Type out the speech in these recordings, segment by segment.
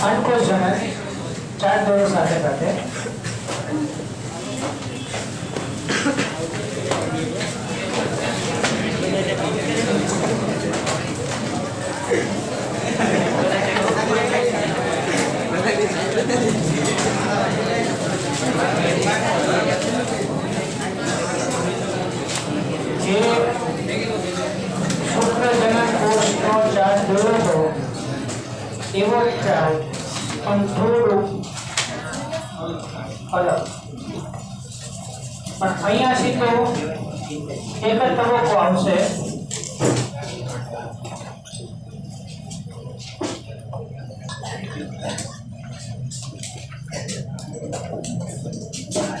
અંકુશ જનક ચાર દોરો સાથે સાથે જે શુક્રજનક કોષનો ચાર્જ દોરો હતો એવો જ ચાર્જ પણ અલગ પણ અહીંયાથી તો એક જ તબક્કો આવશે. બસ ચાર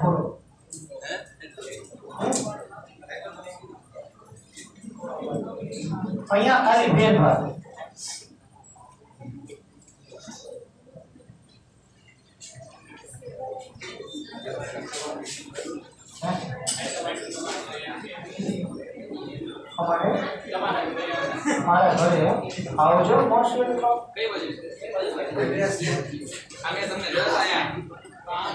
પૂરો અહીંયા ખાલી બે ભાગ અમારે મારા ઘરે આવજો મોસ્ટ વેલકમ કઈ બાજુ છે અમે તમને જોતા અહીંયા હલકા ચોક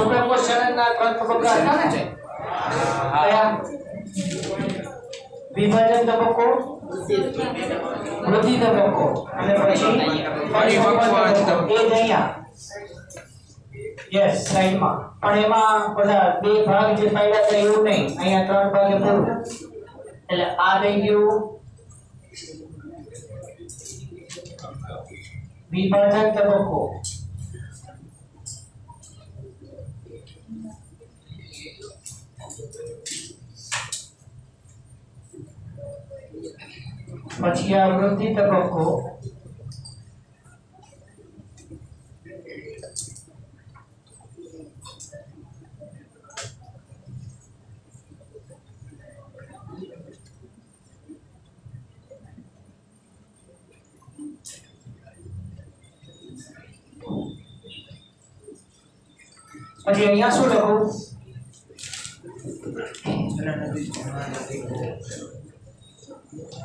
અચ્છા શુક્રકોષ ચરણના ત્રણ તબક્કા હતા ને? વિભાજન તબક્કો? વૃદ્ધિ તબક્કો. અને પછી? અહીંયા. યસ સાઈડમાં પણ એમાં બધા બે ભાગ જે પાડ્યા છે એવું નહીં. અહીંયા ત્રણ ભાગે પૂરું એટલે આ રહી ગયું. વિભાજન તબક્કો. પછી આ વૃદ્ધિ તબક્કો. પછી અહીંયા શું લખું?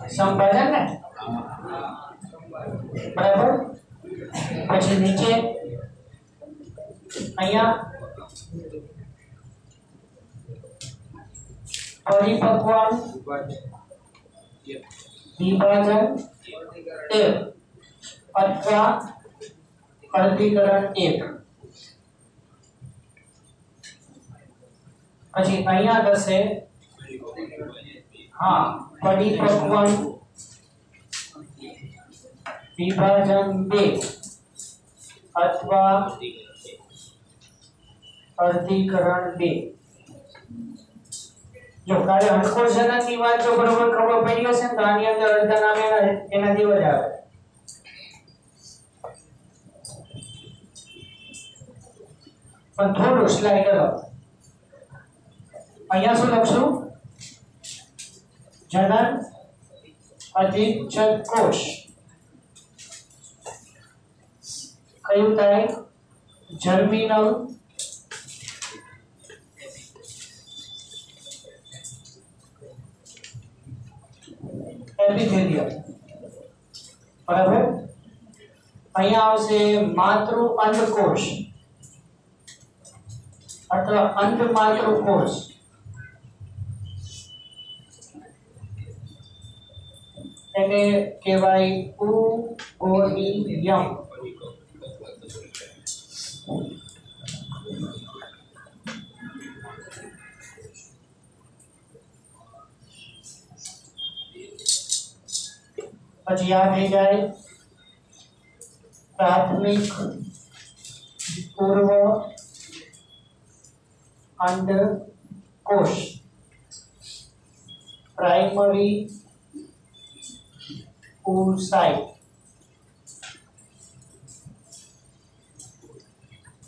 સંપાદન ને બરાબર પછી નીચે અહીંયા પરિપક્વ વિભાજન એક અથવા અર્ધીકરણ એક પછી અહીંયા થશે હા પરિપક્વન વિભાજન બે અથવા અર્ધીકરણ બે. જો કાલે હડકોશનાની વાત જો બરોબર ખબર પડી હશે તો આની અંદર અડધા નામ એના જેવા જ આવે. પણ થોડું સ્લાઇડ કરો. અહીંયા શું લખશું? જનન અધિક છત કોષ કયું થાય જર્મિનલ એપિથેલિયમ બરાબર અહીંયા આવશે માતૃ અંડકોષ અથવા અંડ માતૃ કોષ એને કહેવાય ઉગોનિયમ પછી આ થઈ જાય પ્રાથમિક પૂર્વ અંડ કોષ પ્રાઇમરી oocyte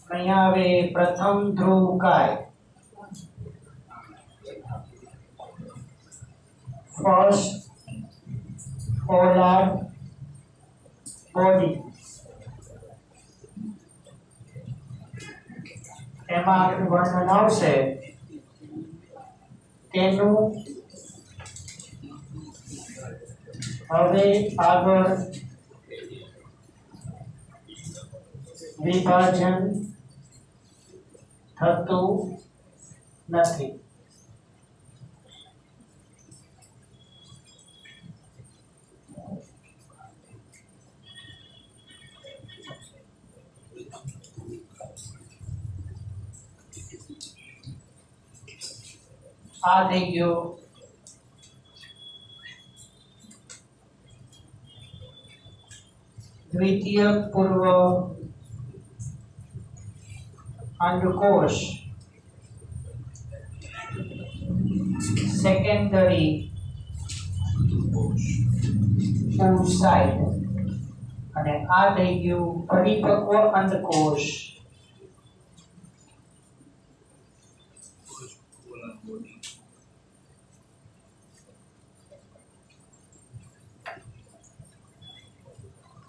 અહીંયા આવે પ્રથમ ધ્રુવ કાય ફર્સ્ટ પોલાર બોડી એમાં વર્ણન આવશે. તેનું હવે આગળ વિભાજન થતું નથી આ થઈ ગયો દ્વિતીય પૂર્વ અંડકોષ સેકન્ડરી oocyte અને આ થઈ ગયું પરિપક્વ અંડકોષ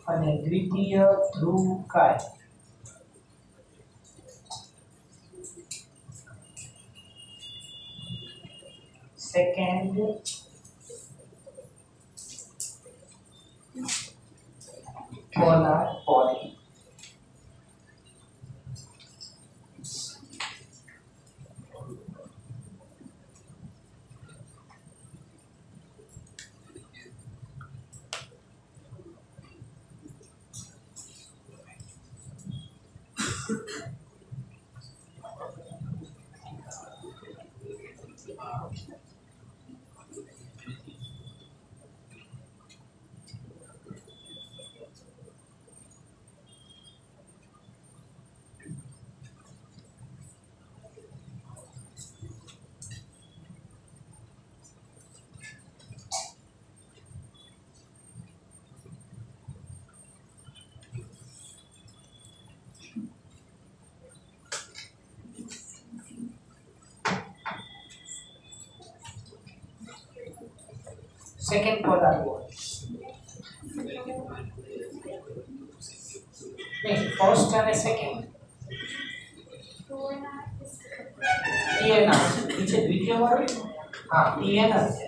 અને દ્વિતીય ધ્રુવકાય second polar body second polar body નહીં ફર્સ્ટ અને સેકન્ડ ઈએનઆર નીચે દ્વિતીય વાળું હા ઈએનઆર છે આનો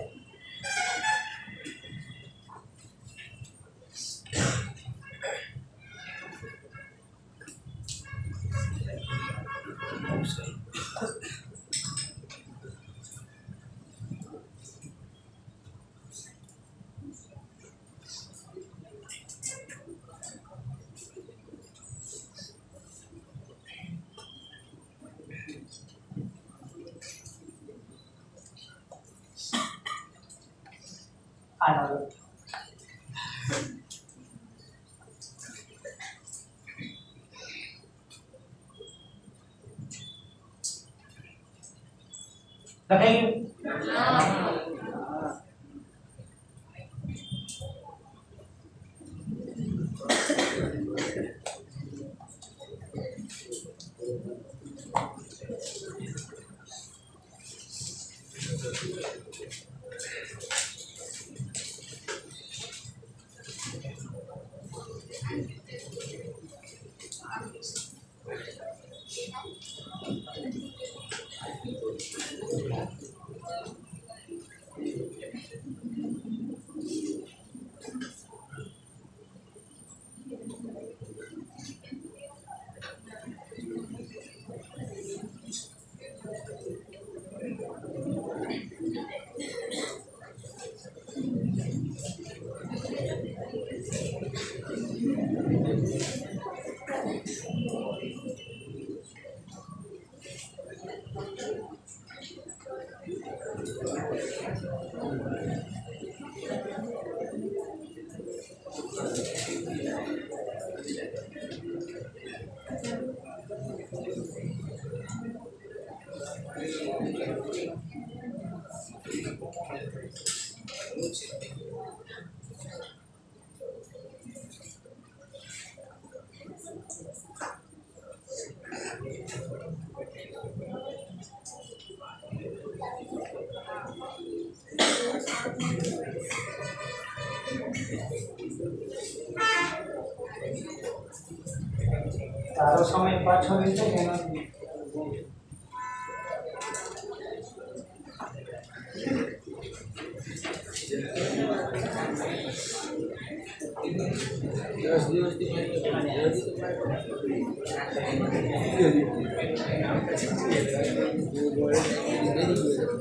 તારો સમય પાછો વીતે કે નથી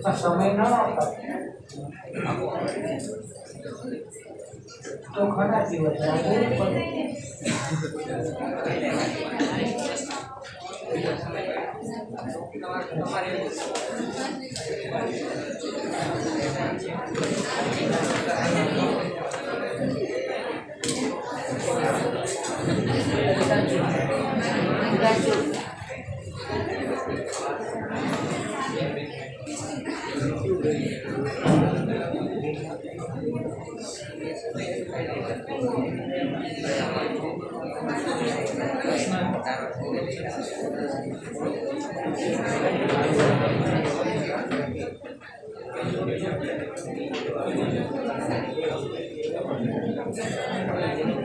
આ સમય ન આપતા તો ઘણા દિવસ લાગે પણ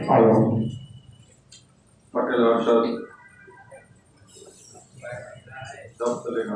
આવો પટેલ હર્ષદ દસ લઈને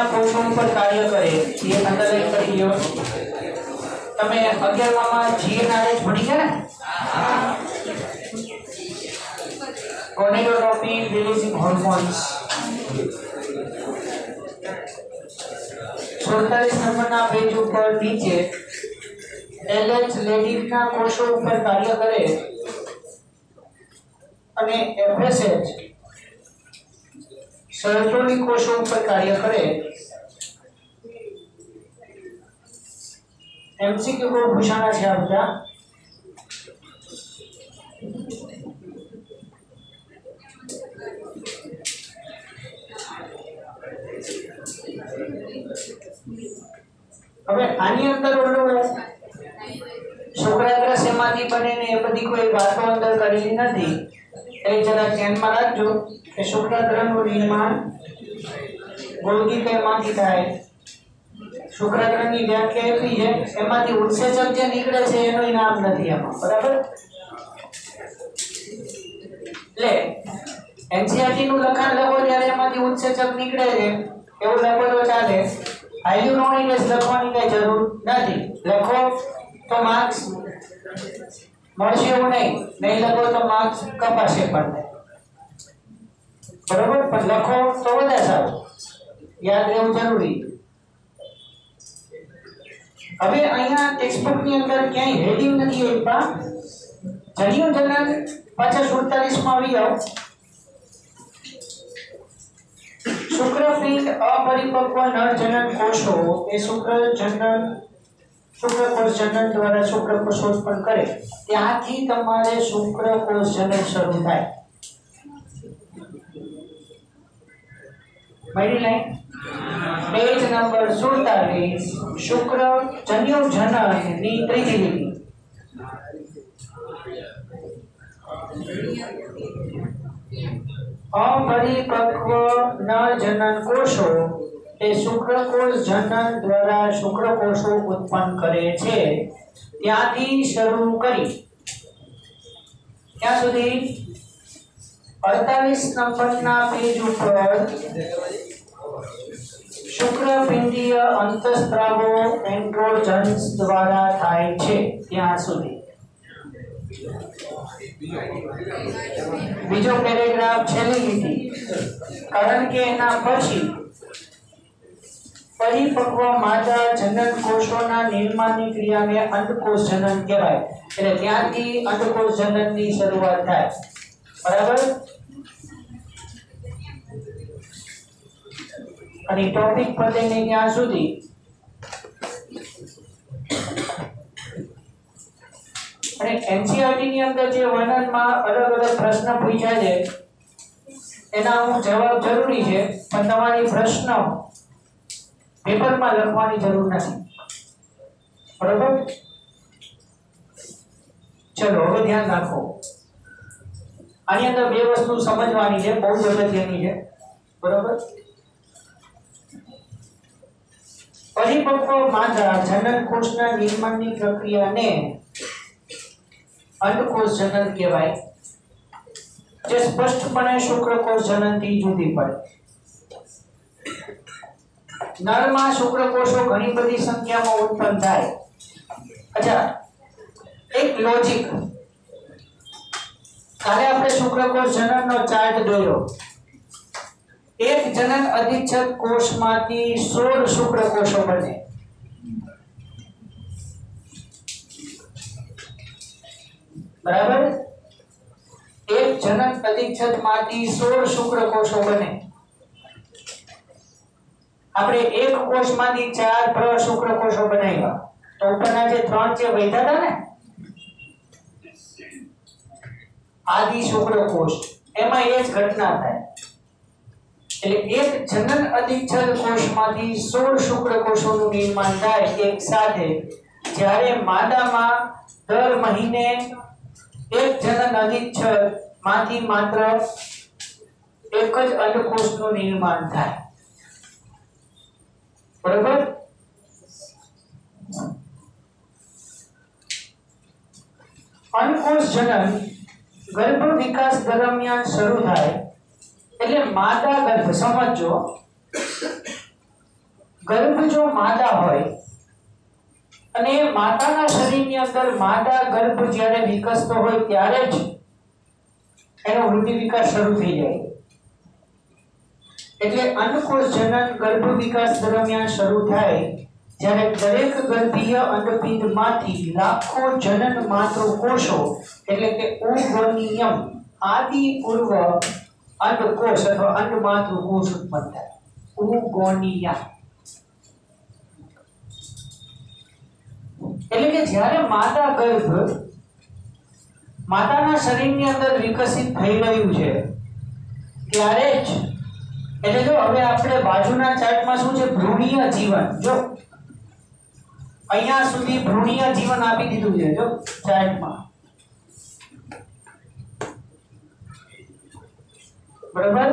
લેડિંગના પ્રોગ્રામ પર કાર્ય કરે, એ અંડરલાઈન કરી લો તમે અગિયારમાં જીએનઆરએચ ભણી ગયા ને? Gonadotropin releasing hormones. સુડતાલીસ નંબરના પેજ ઉપર નીચે એલએચ લેડિનના કોષો ઉપર કાર્ય કરે, અને એફએસએચ સર્ટોની કોષો ઉપર કાર્ય કરે એમસીક્યુ બહુ પૂછાણા છે આ બધા હવે આની અંદર ઓલું શુક્રાગ્રસ એમાંથી બને ને એ બધી કોઈ વાતો અંદર કરેલી નથી એ જરા ધ્યાનમાં રાખજો કે શુક્રાગ્રહનું નિર્માણ ગોલ્ગી કઈમાંથી થાય. શુક્રાગ્રહની વ્યાખ્યા એવી છે, એમાંથી ઉત્સેચક જે નીકળે છે એનું નામ નથી એમાં બરાબર? એટલે એનસીઆરટી નું લખાણ લખો ત્યારે એમાંથી ઉત્સેચક નીકળે છે, એવું લખો તો ચાલે. હાઇલ્યુરોનિક લખવાની કઈ જરૂર નથી. લખો તો માર્ક્સ મળશે એવું નહીં નહીં લખો તો માર્ક્સ કપાશે પણ બરોબર પણ લખો તો વધારે સારું યાદ રહેવું જરૂરી હવે અહીંયા ટેક્સ્ટબુકની અંદર ક્યાંય હેડિંગ નથી આપ્યા જણિયું જનન પાછા સુડતાલીસમાં આવી જાઓ શુક્રપિંડ અપરિપક્વ નરજનન કોષો એ શુક્ર જનન શુક્રકોષ જનન દ્વારા શુક્રકોષ ઉત્પન્ન કરે, ત્યાંથી તમારે શુક્રકોષ જનન શરૂ થાય. મળી નંબર 47 શુક્ર જન્યુ જનનની ત્રીજી લીટી. અપરિપક્વ નરજનન કોષો એ શુક્રકોષ જનન દ્વારા શુક્રકોષો ઉત્પન્ન કરે છે. ત્યાંથી શરૂ કરી ત્યાં સુધી? 48 નંબરના પેજ ઉપર શુક્રપિંડીય અંતસ્ત્રાવો એન્ડ્રોજન્સ દ્વારા થાય છે. ત્યાં સુધી. બીજો પેરેગ્રાફ છેલ્લી લીધી કારણ કે એના પછી પરિપક્વ માદા જનન કોષોના નિર્માણની ક્રિયાને અંડકોષ જનન કહેવાય. એટલે ત્યાંથી અંડકોષ જનનની શરૂઆત થાય. બરાબર? અને ટોપિક પતે ને ત્યાં સુધી. અને એનસીઆરટી ની અંદર જે વર્ણનમાં અલગ અલગ પ્રશ્ન પૂછ્યા છે, એના હું જવાબ જરૂરી છે, પણ તમારી પ્રશ્ન પેપરમાં લખવાની જરૂર નથી. બરોબર? ચલો, હવે ધ્યાન રાખો. આની અંદર બે વસ્તુ સમજવાની છે, બહુ અગત્યની છે. બરોબર? પરિપક્વ માદા, જનન કોષના નિર્માણની પ્રક્રિયાને અંડકોષ જનન કહેવાય. જે સ્પષ્ટપણે શુક્રકોષ જનનથી જુદી પડે. નરમાં શુક્રકોષો ઘણી બધી સંખ્યામાં ઉત્પન્ન થાય. અચ્છા, એક લોજિક કાલે આપણે શુક્રકોષ જનનનો ચાર્ટ જોયો. એક જનન અધિચ્છદ કોષમાંથી 16 શુક્રકોષો બને. બરાબર? એક જનન અધિચ્છદમાંથી 16 શુક્રકોષો બને. આપણે એક કોષમાંથી ચાર પ્ર શુક્રકોષો બનાવ્યા. તો ઉપરના જે ત્રણ જે વૈધા હતા ને? આદિ શુક્રકોષ એમાં એ જ ઘટના થાય. એટલે એક જનન અધિચ્છદ કોષમાંથી 16 શુક્રકોષોનું નિર્માણ થાય એક સાથે. જ્યારે માદામાં દર મહિને એક જનન અધિચ્છદમાંથી માત્ર એક જ અંડકોષનું નિર્માણ થાય. બરોબર? અંડકોષ જનન ગર્ભ વિકાસ દરમિયાન શરૂ થાય એટલે માદા ગર્ભ સમજો ગર્ભ જો માદા હોય અને માતાના શરીરની અંદર માદા ગર્ભ જ્યારે વિકસતો હોય ત્યારે જ એનો વૃદ્ધિ વિકાસ શરૂ થઈ જાય. એટલે અંડકોષ જનન ગર્ભ વિકાસ દરમિયાન શરૂ થાય જ્યારે દરેક ગર્ભીય અંડપિંડમાંથી લાખો જનન માત્ર કોષો એટલે કે ઓગોનિયમ આદિ પૂર્વ અંડકોષ અથવા અંડમાતૃ કોષ ઉત્પન્ન થાય. ઉગોનિયા એટલે કે જ્યારે માતા ગર્ભ માતાના શરીરની અંદર વિકસિત થઈ રહ્યું છે, ત્યારે જ એટલે જો હવે આપણે બાજુના ચાર્ટમાં શું છે? ભ્રૂણીય જીવન. જો અહીંયા સુધી ભ્રૂણીય જીવન આપી દીધું છે, જો ચાર્ટમાં. બરાબર?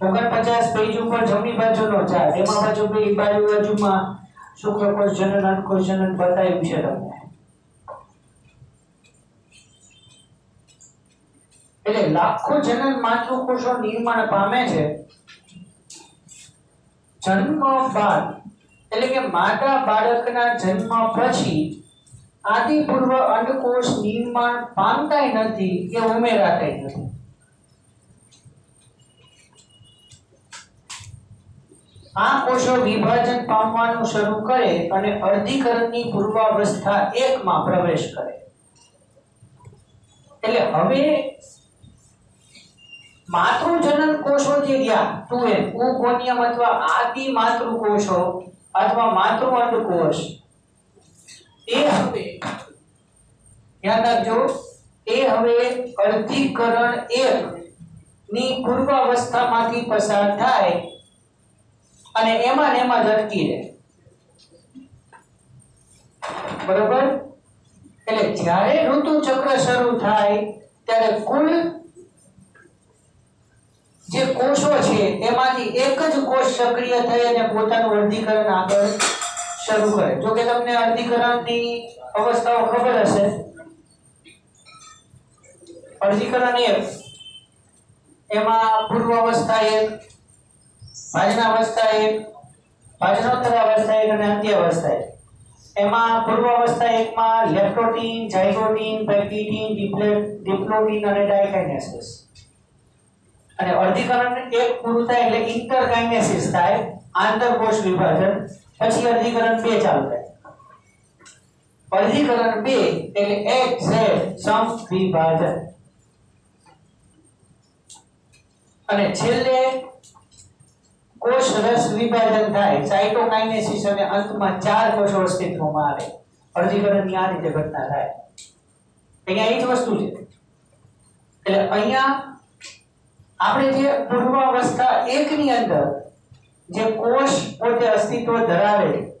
ઓગણપચાસ પેજ ઉપર જમણી બાજુનો ચાર્ટ. એમાં બાજુ બે બાજુ બાજુમાં શુક્રકોષ જનન અંકોષ જનન બતાવ્યું છે તમને. એટલે લાખો જનન માતૃકોષો નિર્માણ પામે છે. જન્મ બાદ, એટલે કે માતા બાળકના જન્મ પછી આદિપૂર્વ અંડકોષ નિર્માણ પામતાય નથી કે ઉમેરાતાય નથી. આ કોષો વિભાજન પામવાનું શરૂ કરે અને અર્ધીકરણની પૂર્વાવસ્થા એકમાં પ્રવેશ કરે. એટલે હવે માતૃજનન કોષો જે ગયા. ટુ એન ઉગોનિયમ અથવા આદિ માતૃકોષો અથવા માતૃ અંડકોષ એ હવે યાદ રાખજો, એ હવે અર્ધીકરણ એક ની પૂર્વાવસ્થામાંથી પસાર થાય અને એમાં ને એમાં જ રહે બરોબર? એટલે જ્યારે ઋતુ ચક્ર શરૂ થાય, ત્યારે કુલ જે કોષો છે, એમાંથી એક જ કોષ સક્રિય થઈ અને પોતાનું અર્ધીકરણ આગળ શરૂ કરે. જો કે તમને અર્ધીકરણની અવસ્થાઓ ખબર હશે. અર્ધીકરણ એક. એમાં પૂર્વ અવસ્થા એક ભાજના અવસ્થા એક ભાજનોત્તર અવસ્થા એક અને અંત્ય અવસ્થા એક. એમાં પૂર્વ અવસ્થા એકમાં લેપ્ટોટીન ઝાયગોટીન પેપીટીન ડિપ્લોટીન અને ડાયકાઇનેસિસ અને અર્ધીકરણ એક પૂરું થાય એટલે ઇન્ટરકાઇનેસિસ થાય, આંતરકોષ વિભાજન, પછી અર્ધીકરણ બે ચાલુ થાય. અર્ધીકરણ બે એટલે એક ઝેડ અને છેલ્લે કોષ રસ વિભાજન થાય સાયટોકાઇનેસિસ અને અંતમાં ચાર કોષો અસ્તિત્વમાં આવે. અર્ધીકરણની આ રીતે ઘટના થાય. અહીંયા એ જ વસ્તુ છે. એટલે અહીંયા આપણે જે પૂર્વાવસ્થા એકની અંદર જે કોષ પોતે અસ્તિત્વ ધરાવે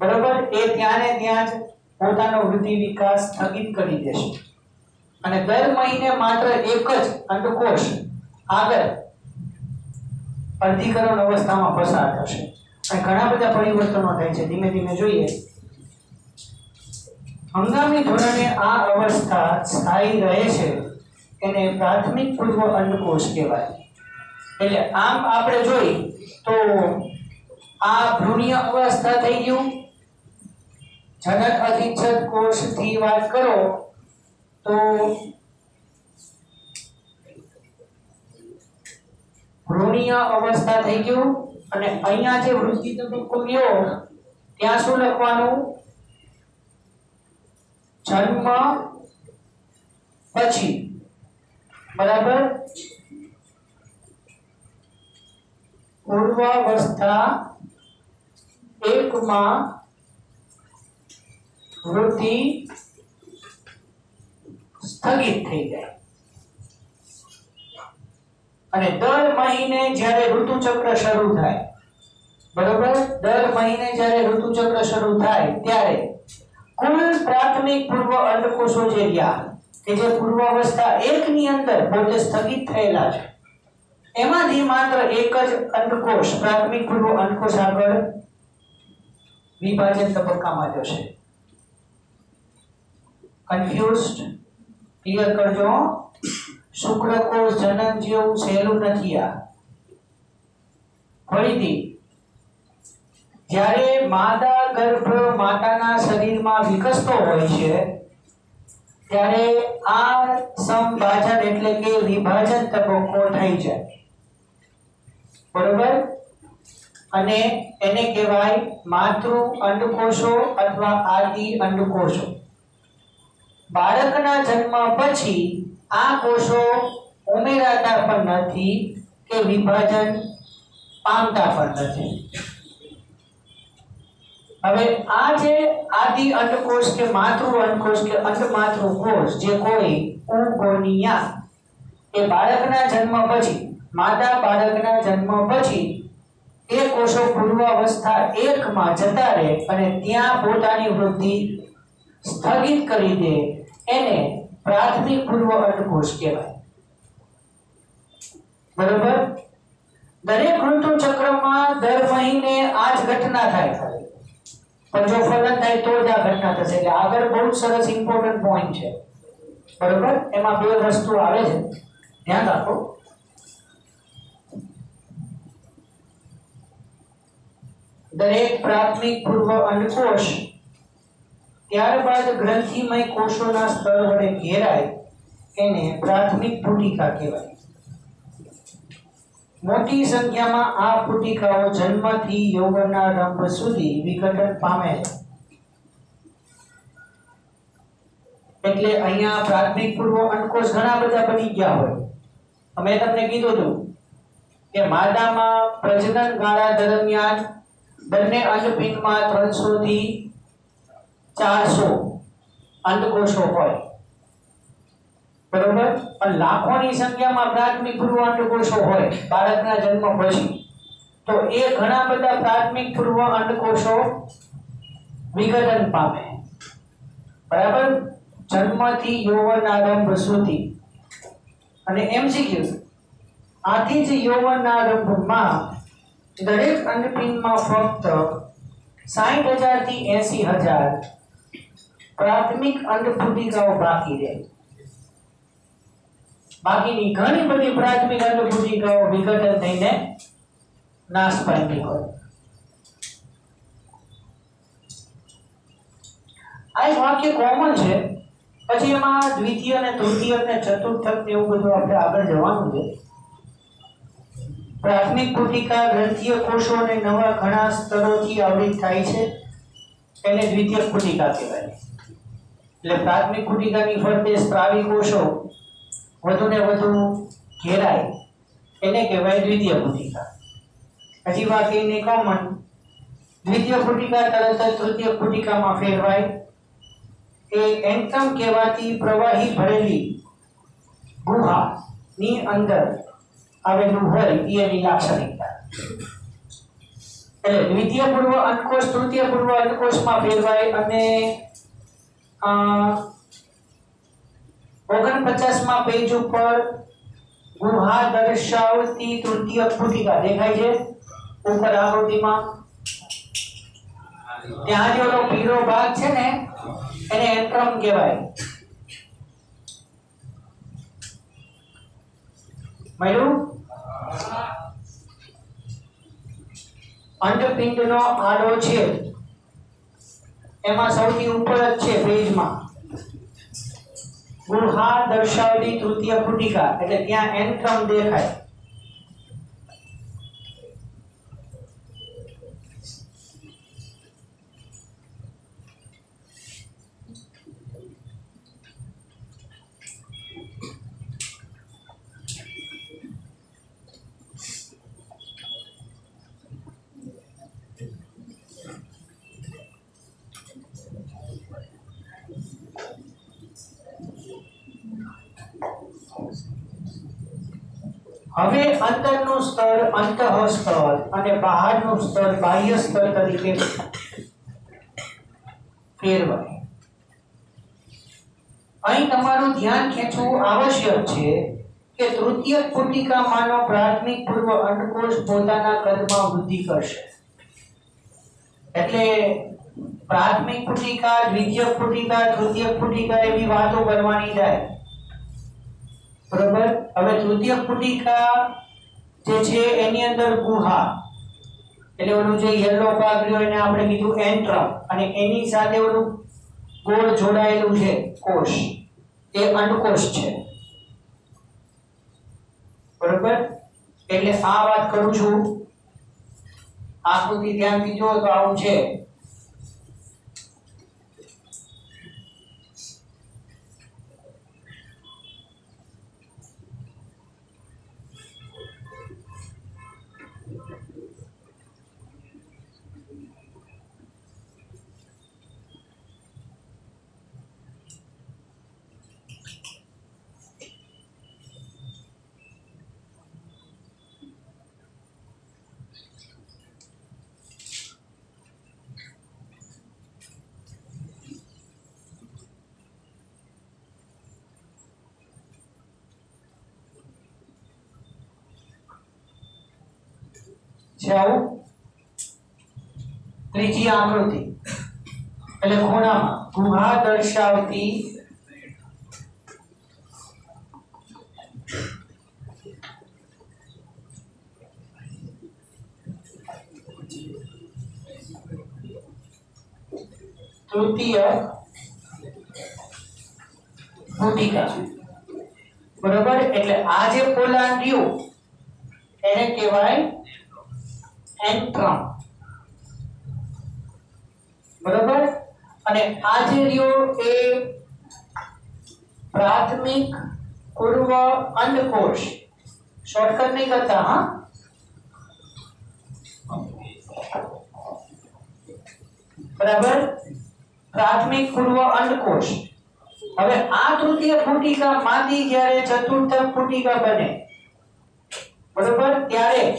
બરોબર? એ ત્યાં ત્યાં જ પોતાનો વૃદ્ધિ વિકાસ સ્થગિત કરી દેશે. અને દર મહિને માત્ર એક જ અંડકોષ આગળ અર્ધીકરણ અવસ્થામાં પસાર થશે. અને ઘણા બધા પરિવર્તનો થાય છે. ધીમે ધીમે જોઈએ. હંગામી ધોરણે આ અવસ્થા સ્થાયી રહે છે. એને પ્રાથમિક પૂર્વ અંડકોષ કહેવાય. એટલે આમ આપણે જોઈ તો આ ભ્રૂણીય અવસ્થા થઈ ગયું. જનક અધિચ્છદ કોષથી વાત કરો તો ભ્રૂણીય અવસ્થા થઈ ગયું અને અહીંયા જે વૃદ્ધિ તબક્કો ગયો, ત્યાં શું લખવાનું? જન્મ પછી. બરાબર? પૂર્વાવસ્થા એકમાં વૃદ્ધિ સ્થગિત થઈ જાય અને દર મહિને જ્યારે ઋતુચક્ર શરૂ થાય, બરોબર? દર મહિને જ્યારે ઋતુચક્ર શરૂ થાય, ત્યારે કુલ પ્રાથમિક પૂર્વ અંડકોષો જે રહ્યા કે જે પૂર્વાવસ્થા એકની અંદર પોતે સ્થગિત થયેલા છે. એમાંથી માત્ર એક જ અંડકોષ પ્રાથમિક પૂર્વ અંડકોષ આગળ વિભાજન તબક્કામાં જશે. કન્ફ્યુઝડ ક્લિયર કરજો. શુક્રકોષ જનન જેવું સહેલું નથી આ. ફરીથી, જ્યારે માદા, ગર્ભ માતાના શરીરમાં વિકસતો હોય છે ત્યારે આ સમભાજન એટલે કે વિભાજન તબક્કો થઈ જાય બરોબર? અને એને કહેવાય માતૃ અંડકોષો અથવા આદિ અંડકોષો. બાળકના જન્મ પછી આ કોષો ઉમેરાતા પણ નથી કે વિભાજન પામતા પણ નથી. હવે આ જે આદિ અંડકોષ કે માતૃ અંડકોષ કે અંડમાતૃ કોષ જે કોઈ ઉગોનિયા, એ બાળકના જન્મ પછી, માતા બાળકના જન્મ પછી, એ કોષો પૂર્વાવસ્થા એકમાં જતા રહે અને ત્યાં પોતાની વૃદ્ધિ સ્થગિત કરી દે એને પ્રાથમિક પૂર્વ અંડકોષ કહેવાય. બરોબર? દરેક ઋતુ ચક્રમાં દર મહિને આ જ ઘટના થાય. પણ જો ફલન થાય તો જ આ ઘટના થશે. એટલે આગળ બહુ સરસ ઇમ્પોર્ટન્ટ પોઈન્ટ છે. બરોબર? એમાં બે વસ્તુ આવે છે. ધ્યાન રાખો. દરેક પ્રાથમિક પૂર્વ અંડકોષ ત્યારબાદ ગ્રંથિમય કોષોના સ્તર વડે ઘેરાય એને પ્રાથમિક પુટિકા કહેવાય. મોટી સંખ્યામાં આ પુટિકાઓ જન્મથી યૌવનના રંભ સુધી વિઘટન પામે છે. એટલે અહીંયા પ્રાથમિક, પૂર્વ, અંકોશ ઘણા બધા બની ગયા હોય. અમે તમને કીધું હતું કે માદામાં પ્રજનન ગાળા દરમિયાન બંને અંડપિંડમાં ત્રણસો થી ચારસો અંડકોષો હોય. બરોબર? પણ લાખોની સંખ્યામાં પ્રાથમિક પૂર્વ અંડકોષો હોય, બાળકના જન્મ પછી. તો એ ઘણા બધા પ્રાથમિક પૂર્વ અંડકોષો વિઘટન પામે. બરાબર? જન્મથી યૌવન આરંભ સુધી. અને એમસીક્યુ આથી જ યૌવન આરંભમાં દરેક અંડપિંડમાં ફક્ત સાઠ હજારથી એસી હજાર પ્રાથમિક અંડપુટિકાઓ બાકી રહે. બાકીની ઘણી બધી પ્રાથમિક અંડપુટિકાઓ વિઘટન થઈને નાશ પામી હોય આ એક વાક્ય કોમન છે. પછી એમાં દ્વિતીય અને તૃતીય અને ચતુર્થક એવું બધું આપણે આગળ જવાનું છે. પ્રાથમિક પુટિકા ગ્રંથિય કોષો અને નવા ઘણા સ્તરોથી આવૃત થાય છે. એને દ્વિતીય પુટિકા કહેવાય. એટલે પ્રાથમિક પુટિકાની ફરતે સ્ત્રાવી કોષો વધુને વધુ ઘેરાય. એને કહેવાય દ્વિતીય પુટિકા હજી બાકીની કોમન દ્વિતીય પુટિકા તરત જ તૃતીય પુટિકામાં ફેરવાય. એ એન્ટમ કહેવાતી પ્રવાહી ભરેલી ગુહા ની અંદર આવેલું હોય એ એની લાક્ષણિકતા. એટલે દ્વિતીય પૂર્વ અંડકોષ તૃતીય પૂર્વ અંડકોષમાં ફેરવાય અને ઓગણપચાસમાં પેજ ઉપર ગુહા દર્શાવતી તૃતીય પુટિકા દેખાય છે. ઉપર આકૃતિમાં ત્યાં જે પીળો ભાગ છે ને, એને એન્ટ્રમ કહેવાય. મળ્યું? અંડપિંડનો આડો છે. એમાં સૌથી ઉપર જ છે પેજમાં ગુહા દર્શાવેલી તૃતીય કૃતિકા એટલે ત્યાં એન્થમ દેખાય. હવે અંદરનું સ્તર અંતઃ સ્તર અને બહારનું સ્તર બાહ્ય સ્તર તરીકે ફેરવાય. અહીં તમારું ધ્યાન ખેંચવું આવશ્યક છે કે તૃતીય પુટિકામાંનો પ્રાથમિક પૂર્વ અંડકોષ પોતાના કદમાં વૃદ્ધિ કરશે. એટલે પ્રાથમિક પુટિકા દ્વિતીય પુટિકા તૃતીય પુટિકા એવી વાતો કરવાની જાય બરોબર? હવે તૃતીય કુટિકા જે છે એની અંદર ગુહા. એટલે ઓલું જે યલો ભાગ એને આપણે કીધું એન્ટ્રમ અને એની સાથે ઓલું ગોળ જોડાયેલું છે, કોષ. એ અંડકોષ છે. બરોબર? એટલે આ વાત કરું છું. આકૃતિ ધ્યાનથી જુઓ તો આવું છે. છે આવું ત્રીજી આકૃતિ, એટલે ખૂણામાં ગુહા દર્શાવતી તૃતીય ભૂતિકા. બરોબર? એટલે આ જે પોલાદ એને કહેવાય એન્ટ્રમ બરોબર? અને આ જે રહ્યો એ પ્રાથમિક, પૂર્વ અંડકોશ શોર્ટકટ નહીં કરતા, હા? બરાબર? પ્રાથમિક, પૂર્વ અંડકોશ હવે આ તૃતીય ફૂટિકા માંથી જ્યારે ચતુર્થ ફૂટિકા બને. બરોબર? ત્યારે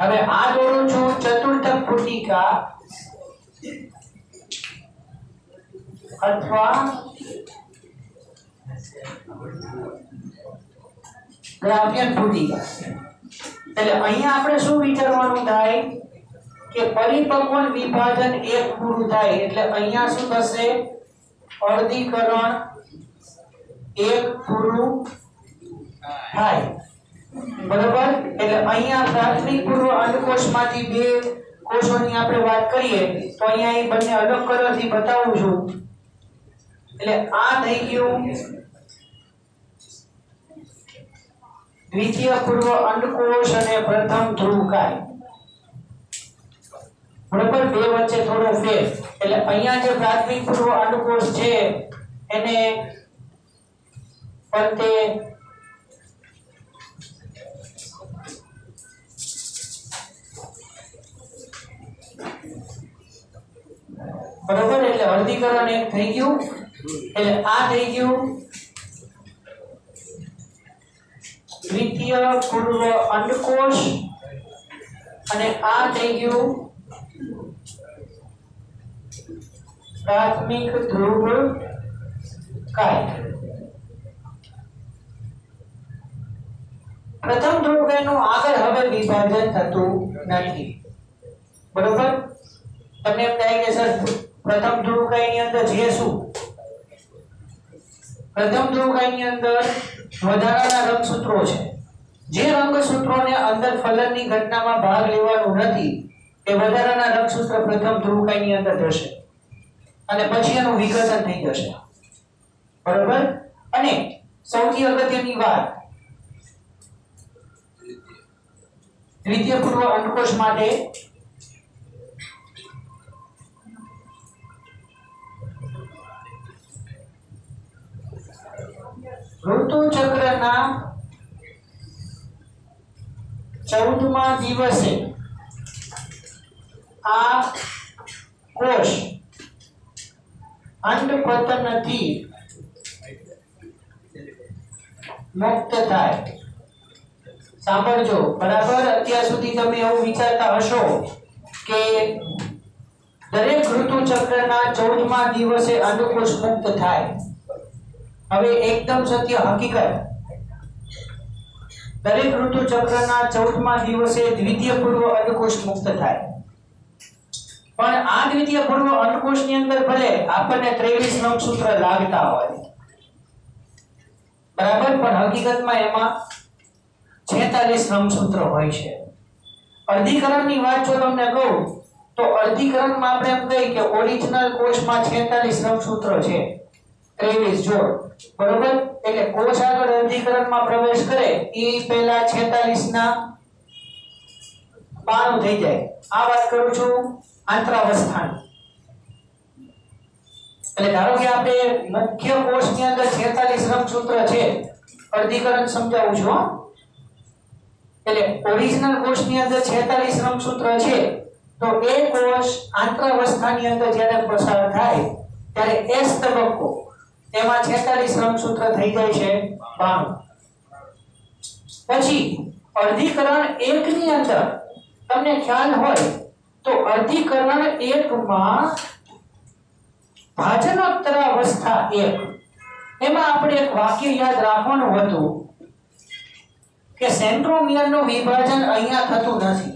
હવે આ દોરું છું ચતુર્થ ફૂટિકા અથવા ગ્રાફિયન ફૂટિકા એટલે અહીંયા આપણે શું વિચારવાનું થાય કે પરિપક્વન વિભાજન એક પૂરું થાય, એટલે અહીંયા શું થશે? અર્ધીકરણ એક પૂરું થાય. બરોબર? એટલે અહીંયા પ્રાથમિક પૂર્વ અંડકોષમાંથી બે કોષોની આપણે વાત કરીએ, તો અહીંયા એ બંને અલગ બતાવું છું. એટલે આ થઈ ગયું દ્વિતીય પૂર્વ અંડકોષ અને પ્રથમ ધ્રુવકાય. બરોબર? બે વચ્ચે થોડો ફેર. એટલે અહીંયા જે પ્રાથમિક પૂર્વ અંડકોશ છે, એને ફરતે બરોબર એટલે અર્ધીકરણ એક થઈ ગયું. એટલે આ થઈ ગયું. દ્વિતીય પૂર્વ અંડકોષ. અને આ થઈ ગયું. પ્રાથમિક ધ્રુવ કાય પ્રથમ ધ્રુવકાયનું આગળ હવે વિભાજન થતું નથી. બરોબર? તમને એમ થાય કે સર પ્રથમ ધ્રુવકાયની અંદર જે શું? પ્રથમ ધ્રુવકાયની અંદર વધારાના રંગસૂત્રો છે. જે રંગસૂત્રોને અંદર ફલનની ઘટનામાં ભાગ લેવાનું નથી, એ વધારાના રંગસૂત્ર પ્રથમ ધ્રુવકાયની અંદર જશે અને પછી એનું વિઘટન થઈ જશે. બરોબર? અને સૌથી અગત્યની વાત, દ્વિતીય પૂર્વ અંકોશ માટે ઋતુચક્રના ચૌદમા દિવસે આ કોષ અંડપતનથી મુક્ત થાય. સાંભળજો. બરાબર? અત્યાર સુધી તમે એવું વિચારતા હશો કે દરેક ઋતુચક્રના ચૌદમા દિવસે અંડકોષ મુક્ત થાય. હવે એકદમ સત્ય, હકીકત. દરેક ઋતુચક્રના ચૌદમા દિવસે દ્વિતીય પૂર્વ અંડકોષ મુક્ત થાય. પણ આ દ્વિતીય પૂર્વ અંડકોષની અંદર ભલે આપણને 23 નવસૂત્ર લાગતા હોય. બરાબર? પણ હકીકતમાં એમાં 46 નવસૂત્ર હોય છે. અર્ધીકરણની વાત જો તમને કહું, તો અર્ધીકરણમાં આપણે એમ કહીએ કે ઓરિજિનલ કોષમાં છેતાલીસ સૂત્ર છે. 23 જોડ. બરોબર? એટલે કોષ આગળ અર્ધીકરણમાં પ્રવેશ કરે એ પહેલા 46 ના 92 થઈ જાય. આ વાત કરું છું આંતરાવસ્થાન. એટલે ધારો કે આપણે મુખ્ય કોષની અંદર 46 રંગસૂત્ર છે, અર્ધીકરણ સમજાવું છું એટલે ઓરિજિનલ કોષની અંદર 46 રંગસૂત્ર છે, તો એ કોષ આંતરાવસ્થાની અંદર જ્યારે પસાર થાય, ત્યારે એસ તબક્કો એમાં 46 રંગસૂત્ર થઈ જાય છે. 92 પછી અર્ધીકરણ 1 ની અંદર તમને ખ્યાલ હોય તો અર્ધીકરણ 1 માં ભાજનોત્તર અવસ્થા 1 એમાં આપણે એક વાક્ય યાદ રાખવાનું હતું કે સેન્ટ્રોમિયરનું વિભાજન અહીંયા થતું નથી.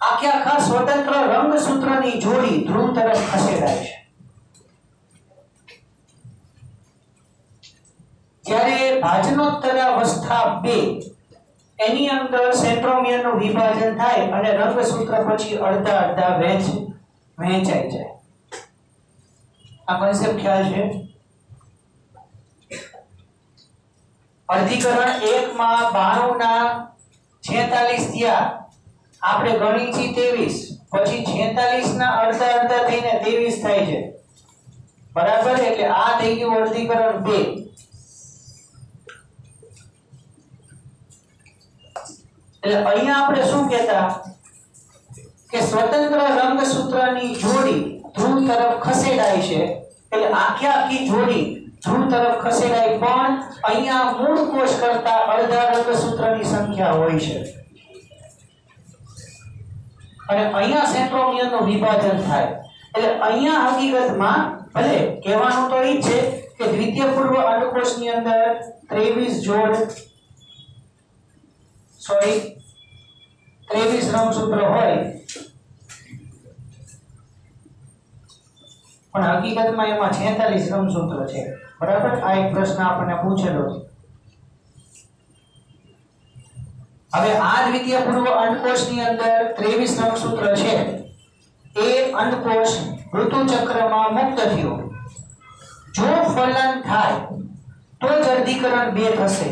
આખે આખા સ્વતંત્ર રંગસૂત્રની જોડી ધ્રુવ તરફ ખસેડાય છે જ્યારે ભાજનોત્તર અવસ્થા બે. એની અંદર સેન્ટ્રોમિયરનું વિભાજન થાય અને રંગસૂત્ર પછી અડધા અડધા વહેંચ વહેંચાઈ જાય. આ કોન્સેપ્ટ ખ્યાલ છે? અર્ધીકરણ એકમાં બારોના છેતાલીસ થયા. આપણે ગણી છી ત્રેવીસ. પછી છેતાલીસ ના અડધા અડધા થઈને ત્રેવીસ થાય છે. બરાબર? એટલે આ થઈ ગયું અર્ધીકરણ બે. એટલે અહીંયા આપણે શું કહેતા? કે સ્વતંત્ર રંગસૂત્રની જોડી ધ્રુવ તરફ ખસેડાય છે. એટલે આખી આખી જોડી ધ્રુવ તરફ ખસેડાય, પણ અહીંયા મૂળ કોષ કરતા અડધા રંગસૂત્રની સંખ્યા હોય છે. અને અહીંયા સેન્ટ્રોમિયરનું વિભાજન થાય. એટલે અહીંયા હકીકતમાં ભલે કહેવાનું તો એ છે કે દ્વિતીય પૂર્વ અંડકોષની અંદર 23 જોડ, સોરી 23 રંગસૂત્ર હોય. પણ હકીકતમાં એમાં છેતાલીસ રંગ સૂત્ર છે. બરાબર? આ એક પ્રશ્ન આપણને પૂછેલો છે. હવે આ દ્વિતીય પૂર્વ અંડકોષની અંદર ત્રેવીસ રંગ સૂત્ર છે. એ અંડકોષ ઋતુચક્રમાં મુક્ત થયો. જો ફલન થાય, તો જ અર્ધીકરણ બે થશે.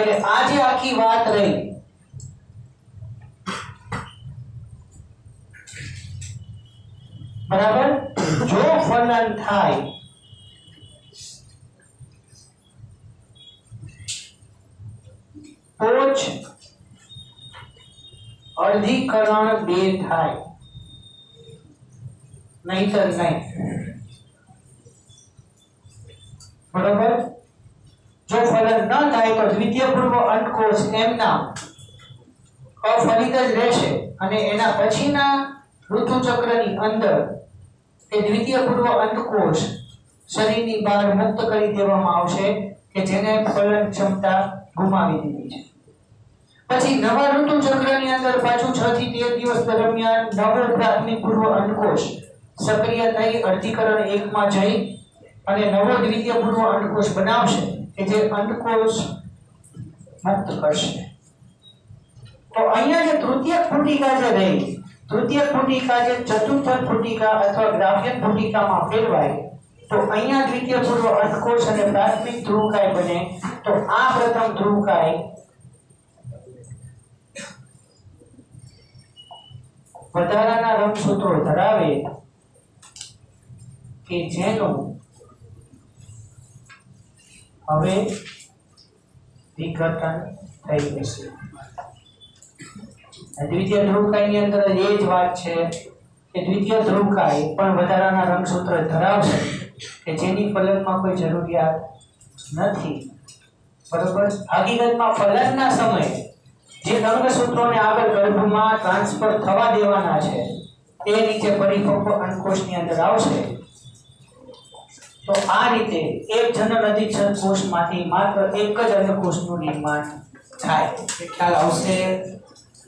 એટલે આ જે આખી વાત રહી. બરાબર? જો ફલન થાય, પોચ જ બે થાય. નહીતર નહીં. બરાબર? જો ફલન ન થાય તો દ્વિતીય પૂર્વ અંતકોષ એમના અફલિત જ રહેશે અને એના પછીના ઋતુચક્રની અંદર દ્વિતીય પૂર્વ અંતકોષ શરીરની બહાર મુક્ત કરી દેવામાં આવશે કે જેને ફલન ક્ષમતા ગુમાવી દીધી છે. પછી નવા ઋતુ ચક્રની અંદર પાછું 6 થી 13 દિવસ દરમિયાન નવો પ્રાથમિક પૂર્વ અંડકોષ સક્રિય થઈ અર્ધીકરણ એકમાં જઈ અને નવો દ્વિતીય પૂર્વ અંડકોષ બનાવશે કે જે અંડકોષ મુક્ત કરશે. તો અહીંયા જે તૃતીય ફૂટિકા જે રહી તૃતીયક ફૂટિકા જે ચતુર્થ ફૂટિકા અથવા ગ્રાફ્યન ફૂટિકામાં ફેરવાય, તો અહીંયા દ્વિતીય પૂર્વ અંડકોષ અને પ્રાથમિક ધ્રુવકાય બને. તો આ પ્રથમ ધ્રુવકાય. વધારાના રંગસૂત્રો ધરાવે કે જેનું હવે વિઘટન થઈ જશે. આ દ્વિતીય ધ્રુવકાયની અંદર એ જ વાત છે કે દ્વિતીય ધ્રુવકાય પણ વધારાના રંગસૂત્ર ધરાવશે કે જેની ફલકમાં કોઈ જરૂરિયાત નથી. બરોબર? હકીકતમાં ફલનના સમયે જે રંગસૂત્રોને આગળ ગર્ભમાં ટ્રાન્સફર થવા દેવાના છે તે નીચે પરિપક્વ અંકોશની અંદર આવશે. તો આ રીતે એક જનરલ અધિક્ષણ કોષમાંથી માત્ર એક જ અંડકોષનું નિર્માણ થાય. એ ખ્યાલ આવશે.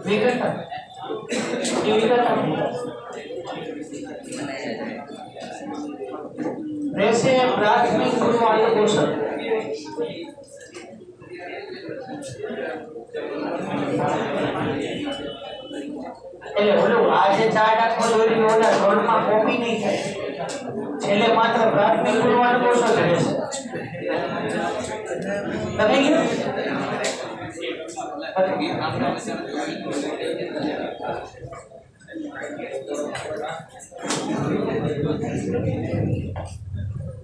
વિગત એ વિગત રહેશે પ્રાથમિક వాళ్ళ కోసం એટલે ઓલું આ જે ચાર આંખો દોરી ઓલા કોપી નહીં થાય છેલ્લે માત્ર પ્રાથમિક ગુણવાળી પોષક રહેશે તમે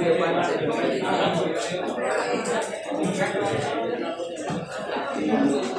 નથી દોરો